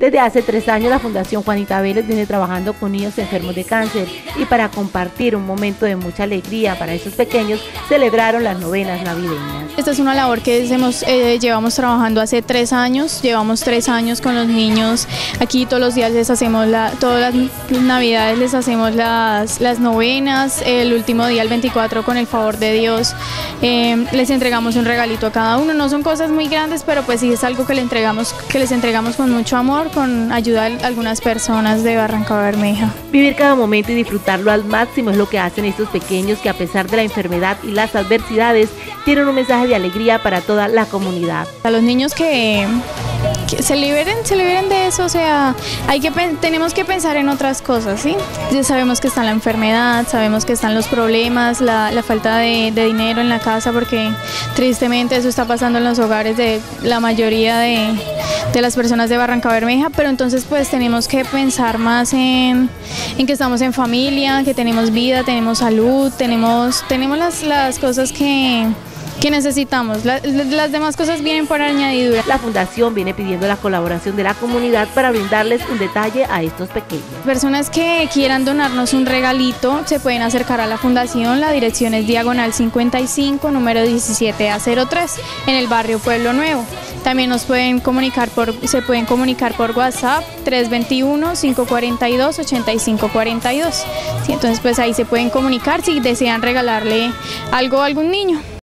Desde hace tres años la Fundación Juanita Vélez viene trabajando con niños enfermos de cáncer y para compartir un momento de mucha alegría para esos pequeños celebraron las novenas navideñas. Esta es una labor que eh, llevamos trabajando hace tres años, llevamos tres años con los niños, aquí todos los días les hacemos, todas las navidades les hacemos las, las novenas, el último día, el 24, con el favor de Dios, eh, les entregamos un regalito a cada uno, no son cosas muy grandes, pero pues sí es algo que, le entregamos, que les entregamos con mucho amor con ayudar a algunas personas de Barranca Bermeja. Vivir cada momento y disfrutarlo al máximo es lo que hacen estos pequeños que a pesar de la enfermedad y las adversidades tienen un mensaje de alegría para toda la comunidad. A los niños que se liberen, se liberen de eso, o sea, hay que tenemos que pensar en otras cosas, ¿sí? Ya sabemos que está la enfermedad, sabemos que están los problemas, la, falta de, dinero en la casa, porque tristemente eso está pasando en los hogares de la mayoría de, las personas de Barranca Bermeja, pero entonces pues tenemos que pensar más en, que estamos en familia, que tenemos vida, tenemos salud, tenemos, tenemos las, las cosas que que necesitamos. las demás cosas vienen por añadidura. La fundación viene pidiendo la colaboración de la comunidad para brindarles un detalle a estos pequeños. Personas que quieran donarnos un regalito se pueden acercar a la fundación. La dirección es diagonal 55, número 17A03, en el barrio Pueblo Nuevo. También nos pueden comunicar por, se pueden comunicar por WhatsApp 321-542-8542. entonces pues ahí se pueden comunicar si desean regalarle algo a algún niño.